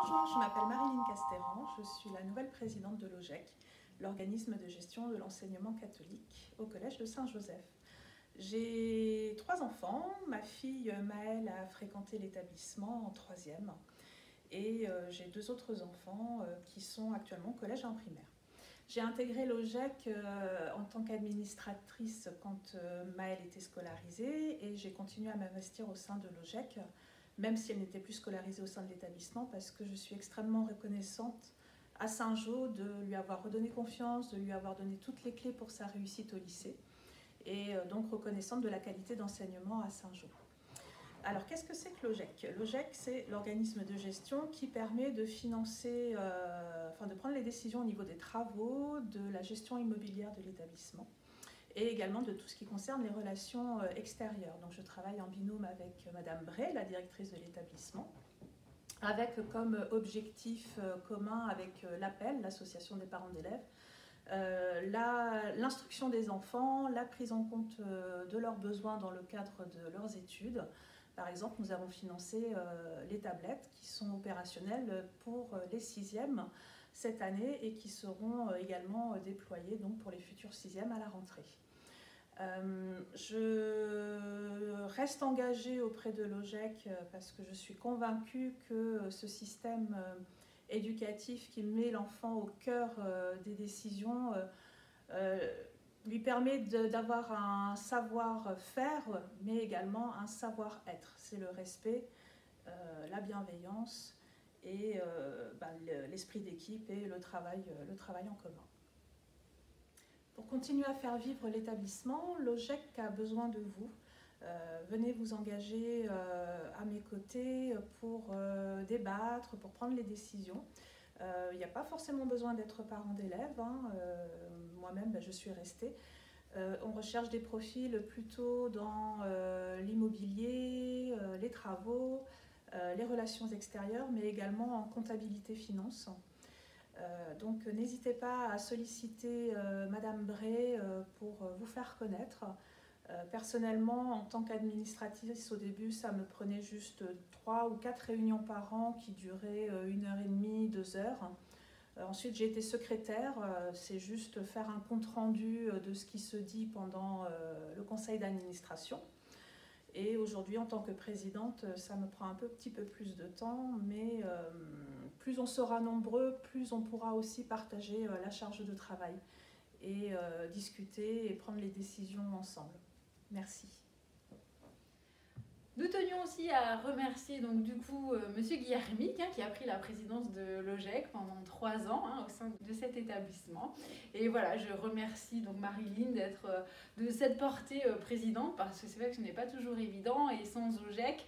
Bonjour, je m'appelle Marilyn Castéran, je suis la nouvelle présidente de l'OGEC, l'organisme de gestion de l'enseignement catholique au Collège de Saint-Joseph. J'ai trois enfants, ma fille Maëlle a fréquenté l'établissement en troisième et euh, j'ai deux autres enfants euh, qui sont actuellement au collège en primaire. J'ai intégré l'OGEC euh, en tant qu'administratrice quand Maëlle était scolarisée et j'ai continué à m'investir au sein de l'OGEC même si elle n'était plus scolarisée au sein de l'établissement, parce que je suis extrêmement reconnaissante à Saint-Jean de lui avoir redonné confiance, de lui avoir donné toutes les clés pour sa réussite au lycée, et euh, donc reconnaissante de la qualité d'enseignement à Saint-Jean. Alors, qu'est-ce que c'est que l'OGEC L'OGEC, c'est l'organisme de gestion qui permet de financer, euh, enfin de prendre les décisions au niveau des travaux, de la gestion immobilière de l'établissement et également de tout ce qui concerne les relations euh, extérieures. Donc je travaille en binôme avec euh, Madame Bray, la directrice de l'établissement, avec comme objectif euh, commun avec l'APPEL, l'association des parents d'élèves, l'instruction des enfants, la prise en compte de leurs besoins dans le cadre de leurs études. Par exemple, nous avons financé les tablettes qui sont opérationnelles pour les sixièmes cette année et qui seront également déployées donc, pour les futurs sixièmes à la rentrée. Euh, je reste engagée auprès de l'OGEC euh, parce que je suis convaincue que ce système euh, éducatif qui met l'enfant au cœur des décisions lui permet d'avoir un savoir-faire, mais également un savoir-être. C'est le respect, la bienveillance et ben, l'esprit d'équipe et le travail en commun. Pour continuer à faire vivre l'établissement, l'OGEC a besoin de vous. Euh, venez vous engager euh, à mes côtés pour euh, débattre, pour prendre les décisions. Il n'y a pas forcément besoin d'être parent d'élèves. Hein. Moi-même, ben, je suis restée. on recherche des profils plutôt dans l'immobilier, les travaux, les relations extérieures, mais également en comptabilité finance. Euh, donc n'hésitez pas à solliciter euh, Madame Bray euh, pour vous faire connaître. personnellement, en tant qu'administratrice, au début, ça me prenait juste trois ou quatre réunions par an qui duraient une heure et demie, deux heures. Ensuite, j'ai été secrétaire, c'est juste faire un compte-rendu de ce qui se dit pendant le conseil d'administration. Et aujourd'hui, en tant que présidente, ça me prend un petit peu plus de temps, mais plus on sera nombreux, plus on pourra aussi partager euh, la charge de travail et euh, discuter et prendre les décisions ensemble. Merci. Nous tenions aussi à remercier donc du coup euh, Monsieur Guillermic hein, qui a pris la présidence de l'OGEC pendant trois ans hein, au sein de cet établissement. Et voilà, je remercie donc Marilyn d'être de cette portée présidente parce que c'est vrai que ce n'est pas toujours évident et sans OGEC,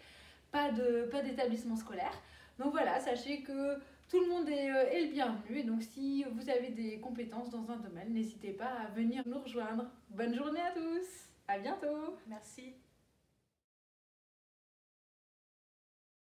pas de pas d'établissement scolaire. Donc voilà, sachez que tout le monde est, euh, est, le bienvenu. Et donc si vous avez des compétences dans un domaine, n'hésitez pas à venir nous rejoindre. Bonne journée à tous. À bientôt. Merci.